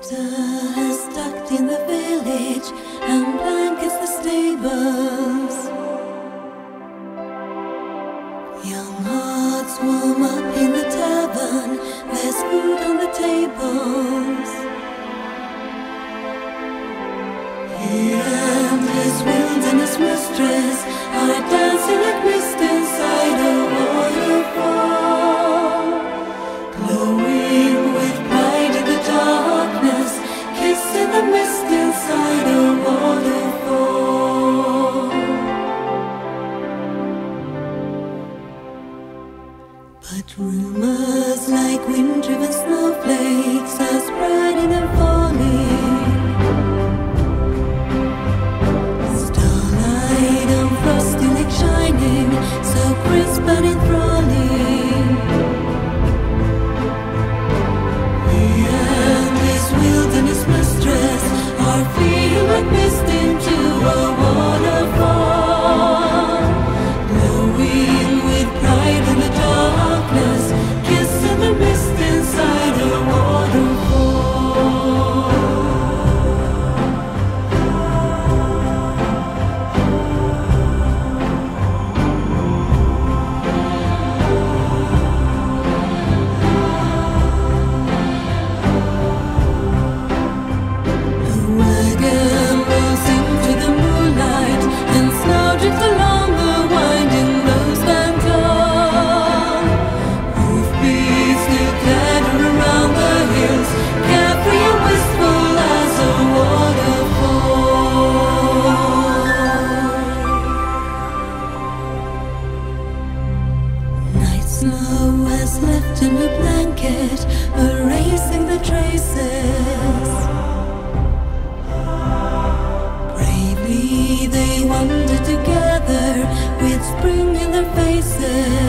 In the village and blankets the stables. Young hearts warm up in the tavern, there's food on the tables. But rumors like wind-driven snowflakes are spreading and falling. Starlight on frosty lake shining, so crisp and enthralling. Snow has left him a blanket, erasing the traces. Spring in their faces.